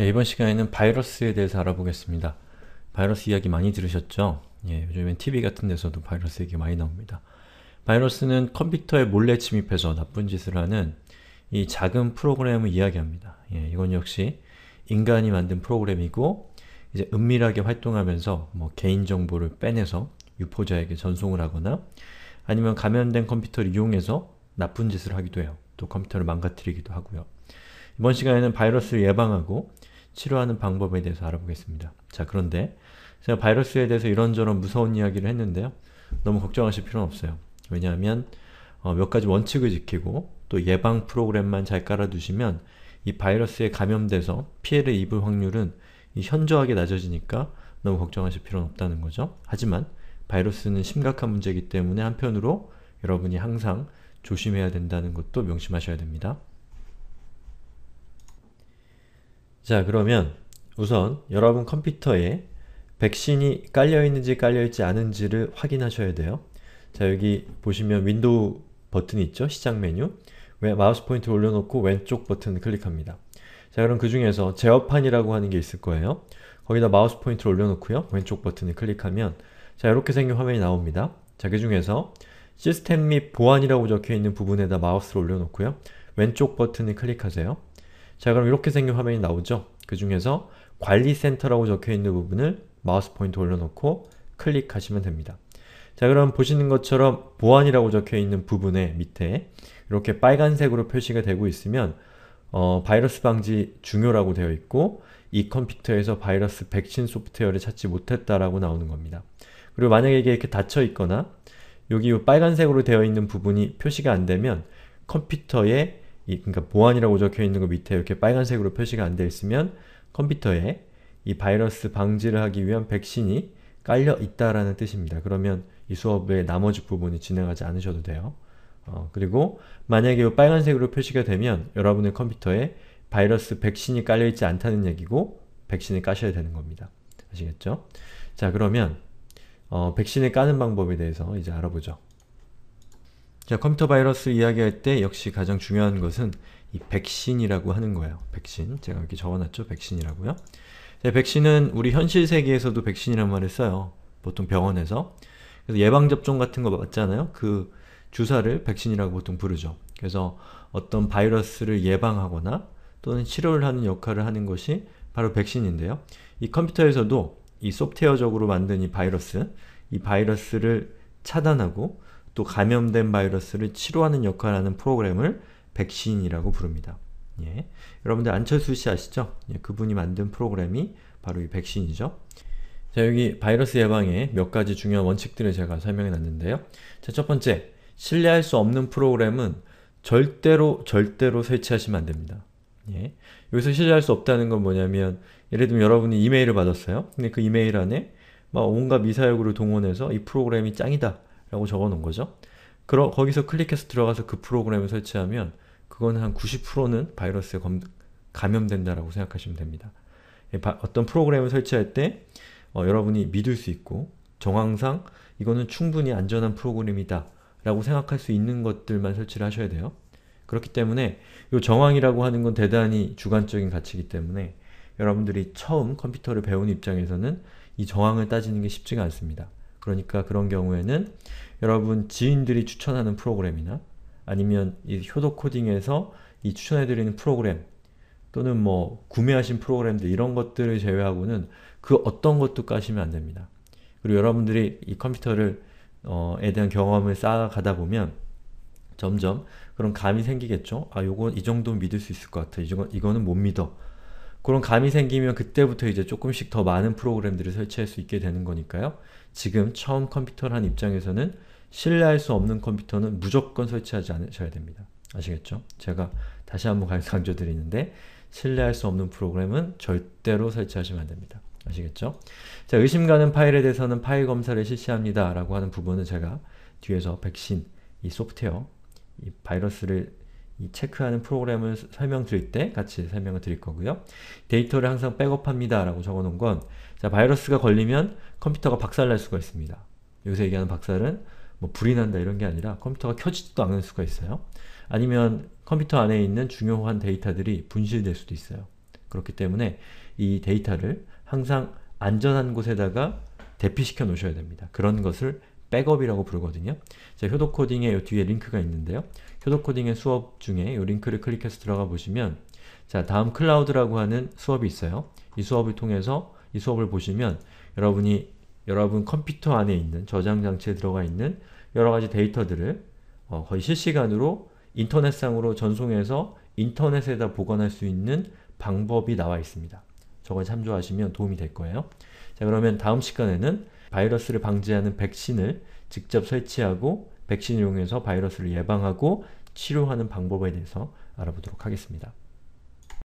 예, 이번 시간에는 바이러스에 대해서 알아보겠습니다. 바이러스 이야기 많이 들으셨죠? 예, 요즘엔 TV 같은 데서도 바이러스 얘기 많이 나옵니다. 바이러스는 컴퓨터에 몰래 침입해서 나쁜 짓을 하는 이 작은 프로그램을 이야기합니다. 예, 이건 역시 인간이 만든 프로그램이고 이제 은밀하게 활동하면서 뭐 개인정보를 빼내서 유포자에게 전송을 하거나 아니면 감염된 컴퓨터를 이용해서 나쁜 짓을 하기도 해요. 또 컴퓨터를 망가뜨리기도 하고요. 이번 시간에는 바이러스를 예방하고 치료하는 방법에 대해서 알아보겠습니다. 자 그런데 제가 바이러스에 대해서 이런저런 무서운 이야기를 했는데요. 너무 걱정하실 필요는 없어요. 왜냐하면 어, 몇 가지 원칙을 지키고 또 예방 프로그램만 잘 깔아두시면 이 바이러스에 감염돼서 피해를 입을 확률은 현저하게 낮아지니까 너무 걱정하실 필요는 없다는 거죠. 하지만 바이러스는 심각한 문제이기 때문에 한편으로 여러분이 항상 조심해야 된다는 것도 명심하셔야 됩니다. 자 그러면 우선 여러분 컴퓨터에 백신이 깔려있는지 깔려있지 않은지를 확인하셔야 돼요. 자 여기 보시면 윈도우 버튼이 있죠? 시작 메뉴 마우스 포인트를 올려놓고 왼쪽 버튼을 클릭합니다. 자 그럼 그 중에서 제어판이라고 하는 게 있을 거예요. 거기다 마우스 포인트를 올려놓고요. 왼쪽 버튼을 클릭하면 자 이렇게 생긴 화면이 나옵니다. 자 그 중에서 시스템 및 보안이라고 적혀있는 부분에다 마우스를 올려놓고요. 왼쪽 버튼을 클릭하세요. 자 그럼 이렇게 생긴 화면이 나오죠? 그 중에서 관리센터라고 적혀있는 부분을 마우스 포인트 올려놓고 클릭하시면 됩니다. 자 그럼 보시는 것처럼 보안이라고 적혀있는 부분의 밑에 이렇게 빨간색으로 표시가 되고 있으면 어, 바이러스 방지 중요라고 되어 있고 이 컴퓨터에서 바이러스 백신 소프트웨어를 찾지 못했다라고 나오는 겁니다. 그리고 만약에 이게 이렇게 닫혀 있거나 여기 빨간색으로 되어 있는 부분이 표시가 안 되면 컴퓨터에 이, 그러니까 보안이라고 적혀 있는 거 밑에 이렇게 빨간색으로 표시가 안 되어 있으면 컴퓨터에 이 바이러스 방지를 하기 위한 백신이 깔려 있다라는 뜻입니다. 그러면 이 수업의 나머지 부분이 진행하지 않으셔도 돼요. 어, 그리고 만약에 이 빨간색으로 표시가 되면 여러분의 컴퓨터에 바이러스 백신이 깔려있지 않다는 얘기고 백신을 까셔야 되는 겁니다. 아시겠죠? 자 그러면 어, 백신을 까는 방법에 대해서 이제 알아보죠. 자, 컴퓨터 바이러스 이야기할 때 역시 가장 중요한 것은 이 백신이라고 하는 거예요. 백신. 제가 이렇게 적어놨죠? 백신이라고요. 자, 백신은 우리 현실 세계에서도 백신이라는 말을 써요. 보통 병원에서. 그래서 예방접종 같은 거 맞잖아요? 그 주사를 백신이라고 보통 부르죠. 그래서 어떤 바이러스를 예방하거나 또는 치료를 하는 역할을 하는 것이 바로 백신인데요. 이 컴퓨터에서도 이 소프트웨어적으로 만든 이 바이러스, 이 바이러스를 차단하고 또 감염된 바이러스를 치료하는 역할을 하는 프로그램을 백신이라고 부릅니다. 예. 여러분들 안철수 씨 아시죠? 예, 그분이 만든 프로그램이 바로 이 백신이죠. 자 여기 바이러스 예방의 몇 가지 중요한 원칙들을 제가 설명해 놨는데요. 자, 첫 번째, 신뢰할 수 없는 프로그램은 절대로 절대로 설치하시면 안 됩니다. 예. 여기서 신뢰할 수 없다는 건 뭐냐면 예를 들면 여러분이 이메일을 받았어요. 근데 그 이메일 안에 막 온갖 미사역으로 동원해서 이 프로그램이 짱이다 라고 적어 놓은 거죠. 그러, 거기서 클릭해서 들어가서 그 프로그램을 설치하면 그거는 한 90%는 바이러스에 검, 감염된다라고 생각하시면 됩니다. 예, 바, 어떤 프로그램을 설치할 때 어, 여러분이 믿을 수 있고 정황상 이거는 충분히 안전한 프로그램이다 라고 생각할 수 있는 것들만 설치를 하셔야 돼요. 그렇기 때문에 이 정황이라고 하는 건 대단히 주관적인 가치이기 때문에 여러분들이 처음 컴퓨터를 배우는 입장에서는 이 정황을 따지는 게 쉽지가 않습니다. 그러니까 그런 경우에는 여러분 지인들이 추천하는 프로그램이나 아니면 이 효도 코딩에서 이 추천해드리는 프로그램 또는 뭐 구매하신 프로그램들 이런 것들을 제외하고는 그 어떤 것도 까시면 안됩니다. 그리고 여러분들이 이 컴퓨터를 어, 에 대한 경험을 쌓아가다 보면 점점 그런 감이 생기겠죠? 아 요거 이 정도 믿을 수 있을 것 같아. 이거, 이거는 못 믿어. 그런 감이 생기면 그때부터 이제 조금씩 더 많은 프로그램들을 설치할 수 있게 되는 거니까요. 지금 처음 컴퓨터를 한 입장에서는 신뢰할 수 없는 컴퓨터는 무조건 설치하지 않으셔야 됩니다. 아시겠죠? 제가 다시 한번 강조드리는데 신뢰할 수 없는 프로그램은 절대로 설치하시면 안됩니다. 아시겠죠? 자, 의심 가는 파일에 대해서는 파일 검사를 실시합니다 라고 하는 부분은 제가 뒤에서 백신, 이 소프트웨어, 이 바이러스를 이 체크하는 프로그램을 설명드릴 때 같이 설명을 드릴 거고요. 데이터를 항상 백업합니다 라고 적어놓은 건 자, 바이러스가 걸리면 컴퓨터가 박살날 수가 있습니다. 여기서 얘기하는 박살은 뭐 불이 난다 이런 게 아니라 컴퓨터가 켜지지도 않을 수가 있어요. 아니면 컴퓨터 안에 있는 중요한 데이터들이 분실될 수도 있어요. 그렇기 때문에 이 데이터를 항상 안전한 곳에다가 대피시켜 놓으셔야 됩니다. 그런 것을 백업이라고 부르거든요. 자, 효도 코딩의 요 뒤에 링크가 있는데요. 효도 코딩의 수업 중에 이 링크를 클릭해서 들어가 보시면 자, 다음 클라우드라고 하는 수업이 있어요. 이 수업을 통해서 이 수업을 보시면 여러분이 여러분 컴퓨터 안에 있는 저장 장치에 들어가 있는 여러 가지 데이터들을 어, 거의 실시간으로 인터넷상으로 전송해서 인터넷에다 보관할 수 있는 방법이 나와 있습니다. 저걸 참조하시면 도움이 될 거예요. 자 그러면 다음 시간에는 바이러스를 방지하는 백신을 직접 설치하고 백신을 이용해서 바이러스를 예방하고 치료하는 방법에 대해서 알아보도록 하겠습니다.